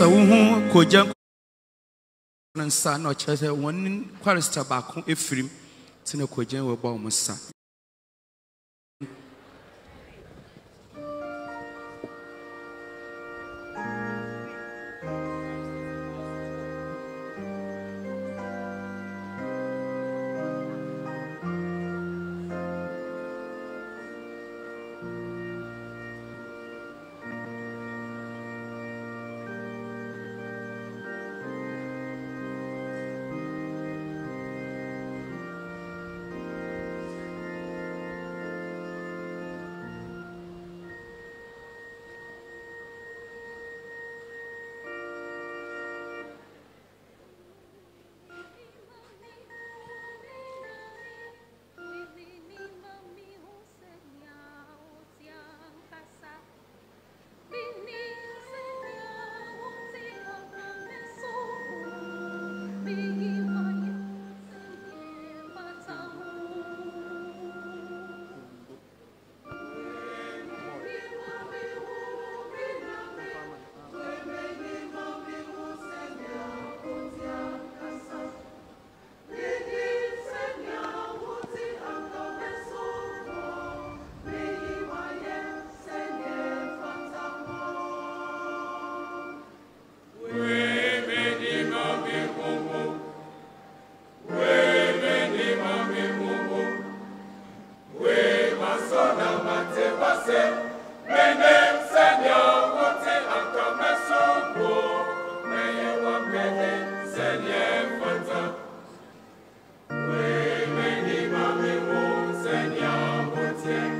sɛ wohu kogya no nsa na ɔkyerɛ sɛ wɔn kwarista baako efirim te na kogya wɔbɔ wɔn nsa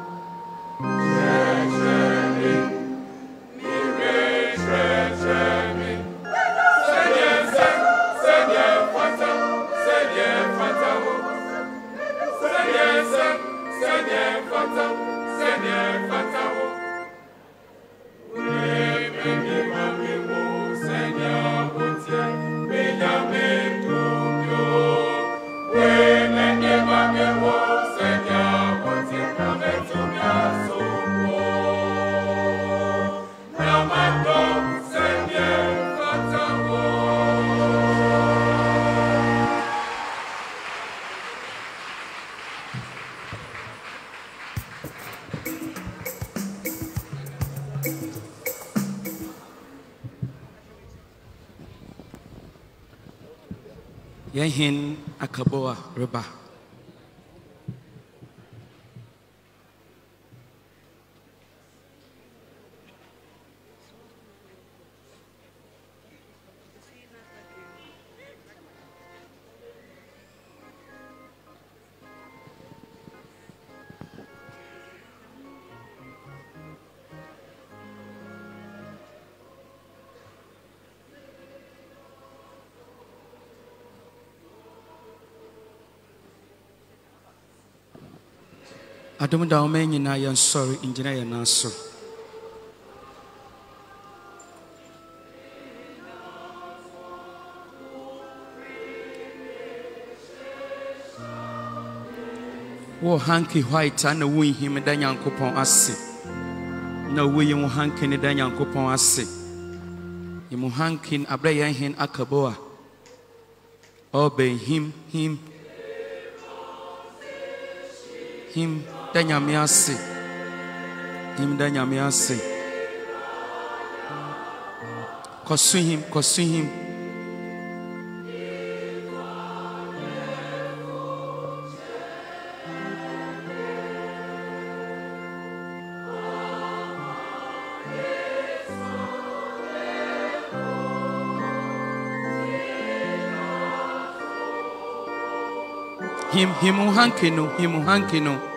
yɛhen akaboa reba adom da wɔma nyinaa yɛnsɔre ngyina yɛn nan so wɔ hanki white a na wonhim da nyankopɔn ase. Na woyi wo hanki ne da nyankopɔn ase. Yi mu hanki aberɛ yɛn hen akabo a. Ɔbɛn him him. Him da nyame ase nim da nyame ase kɔso him kɔso him. Him him hankino him hankino